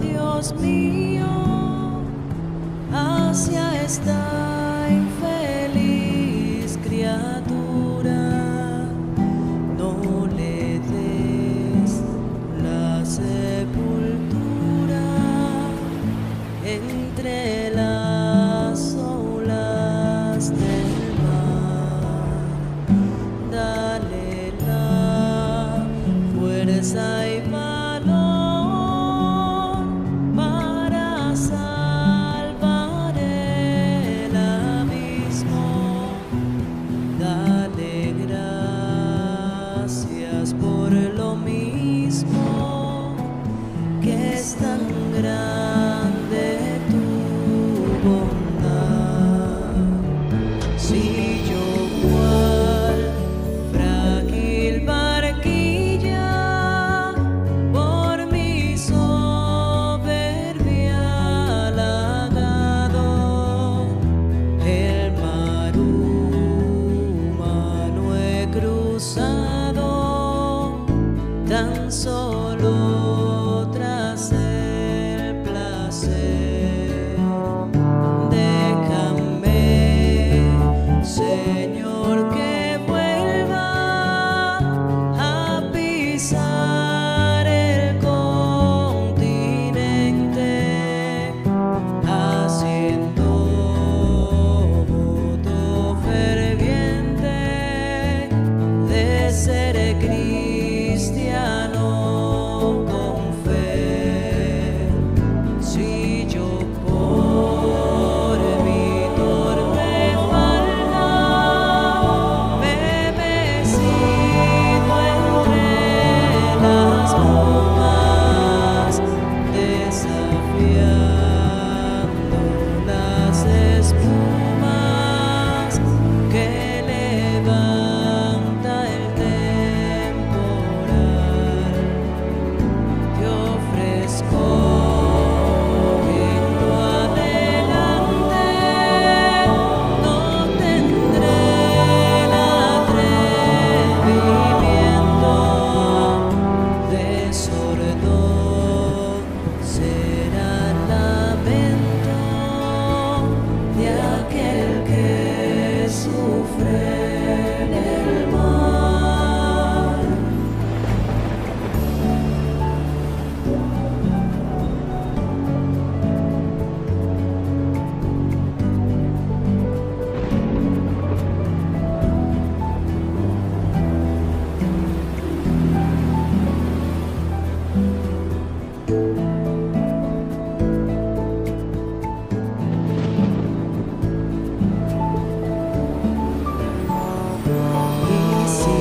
Dios mío, hacia esta.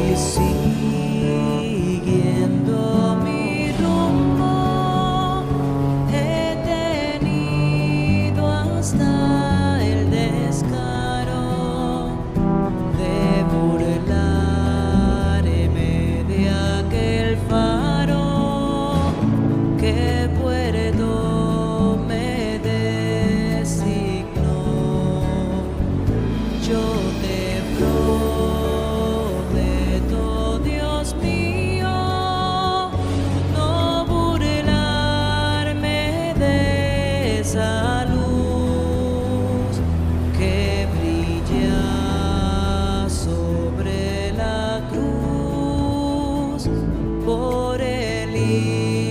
Y siguiendo mi rumbo he tenido hasta esa luz que brilla sobre la cruz por el